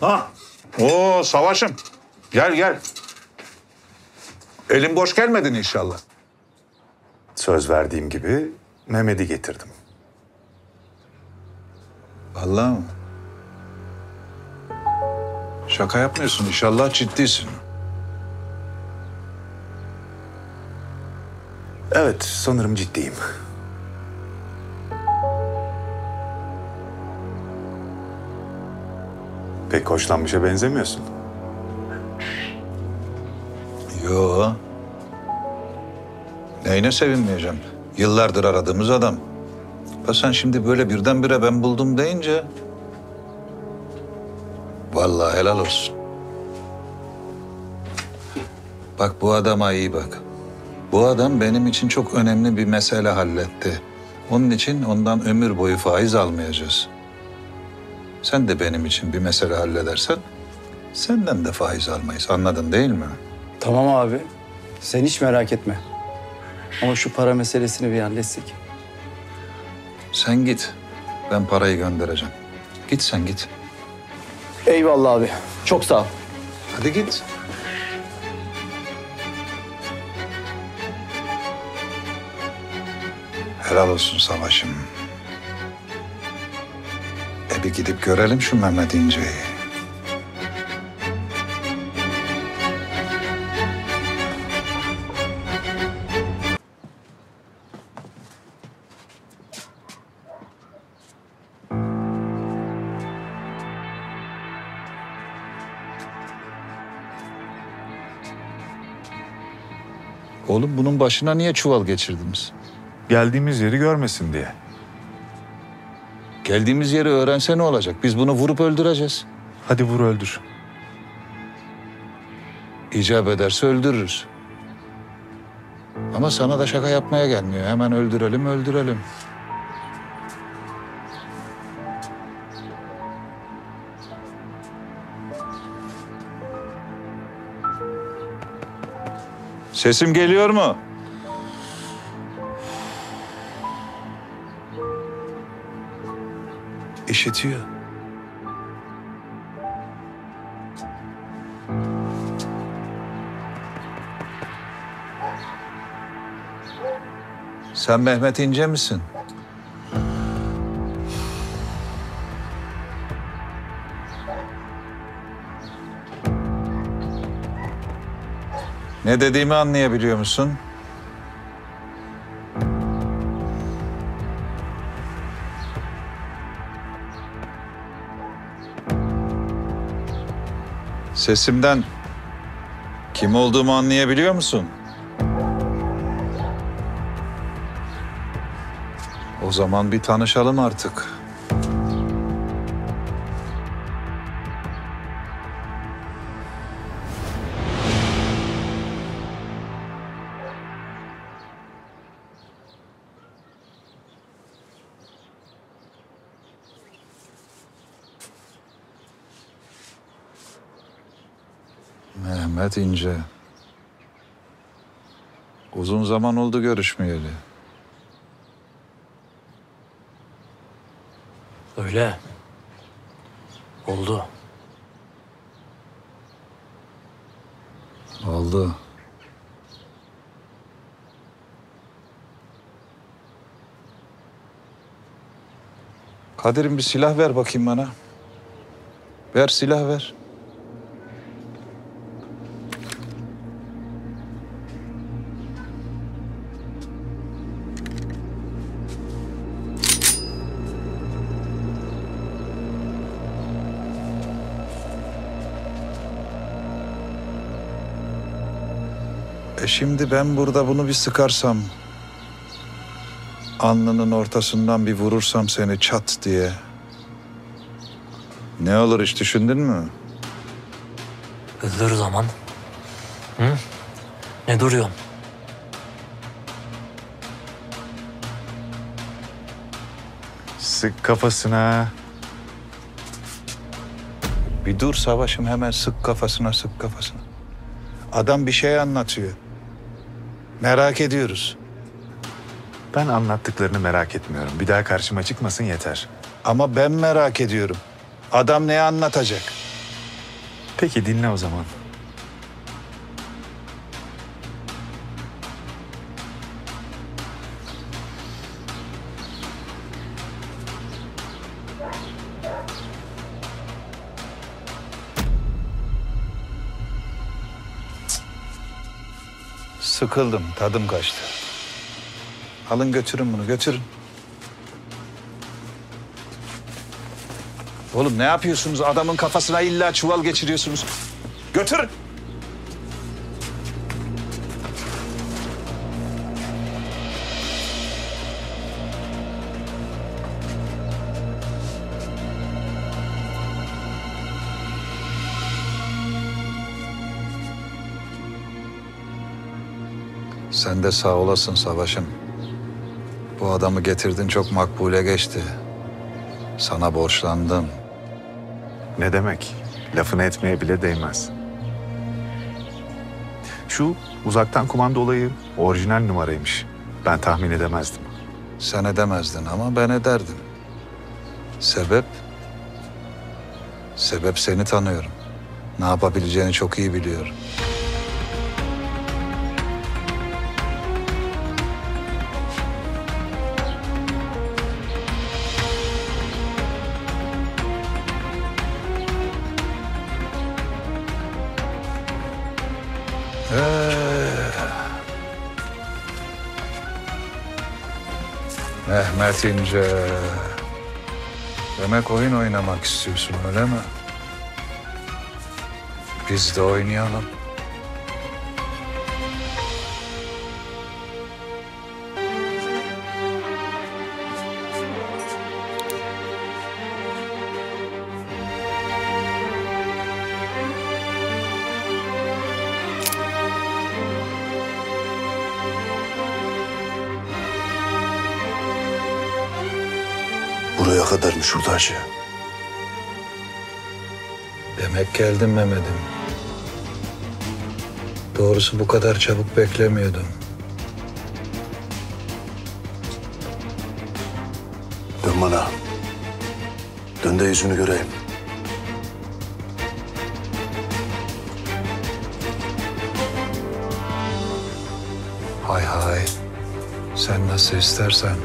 Ha. Oo savaşım. Gel gel. Elin boş gelmedin inşallah. Söz verdiğim gibi Mehmet'i getirdim. Vallahi mı? Şaka yapmıyorsun inşallah ciddisin. Evet, sanırım ciddiyim. Pek hoşlanmışa benzemiyorsun. Yo. Neyine sevinmeyeceğim? Yıllardır aradığımız adam. Ya sen şimdi böyle birdenbire ben buldum deyince... Vallahi helal olsun. Bak bu adama iyi bak. Bu adam benim için çok önemli bir mesele halletti. Onun için ondan ömür boyu faiz almayacağız. Sen de benim için bir mesele halledersen senden de faiz almayız. Anladın değil mi? Tamam abi. Sen hiç merak etme. Ama şu para meselesini bir halletsek. Sen git. Ben parayı göndereceğim. Git sen git. Eyvallah abi. Çok sağ ol. Hadi git. Helal olsun savaşım. E bir gidip görelim şu Mehmet İnce'yi. Oğlum bunun başına niye çuval geçirdiniz? Geldiğimiz yeri görmesin diye. Geldiğimiz yeri öğrense ne olacak? Biz bunu vurup öldüreceğiz. Hadi vur öldür. İcap ederse öldürürüz. Ama sana da şaka yapmaya gelmiyor. Hemen öldürelim, öldürelim. Sesim geliyor mu? İşitiyor. Sen Mehmet İnce misin? Ne dediğimi anlayabiliyor musun? Sesimden kim olduğumu anlayabiliyor musun? O zaman bir tanışalım artık. Mehmet İnce. Uzun zaman oldu görüşmeyeli. Öyle. Oldu. Oldu. Kadir'im bir silah ver bakayım bana. Ver silah ver. Şimdi ben burada bunu bir sıkarsam... ...alnının ortasından bir vurursam seni çat diye... ...ne olur hiç düşündün mü? Öldür zaman. Hı? Ne duruyorsun? Sık kafasına. Bir dur savaşım hemen sık kafasına sık kafasına. Adam bir şey anlatıyor. Merak ediyoruz. Ben anlattıklarını merak etmiyorum. Bir daha karşıma çıkmasın yeter. Ama ben merak ediyorum. Adam ne anlatacak? Peki dinle o zaman. Sıkıldım, tadım kaçtı. Alın götürün bunu, götürün. Oğlum ne yapıyorsunuz? Adamın kafasına illa çuval geçiriyorsunuz. Götürün. Sen de sağ olasın Savaş'ım. Bu adamı getirdin çok makbule geçti. Sana borçlandım. Ne demek? Lafını etmeye bile değmez. Şu uzaktan kumanda olayı orijinal numaraymış. Ben tahmin edemezdim. Sen edemezdin ama ben ederdim. Sebep? Sebep seni tanıyorum. Ne yapabileceğini çok iyi biliyorum. Ee, Mehmet İnce. Demek oyun oynamak istiyorsun öyle mi? Biz de oynayalım. Buraya kadarmış hurdacı. Demek geldin Mehmet'im. Doğrusu bu kadar çabuk beklemiyordum. Dön bana. Dön de yüzünü göreyim. Hay hay. Sen nasıl istersen.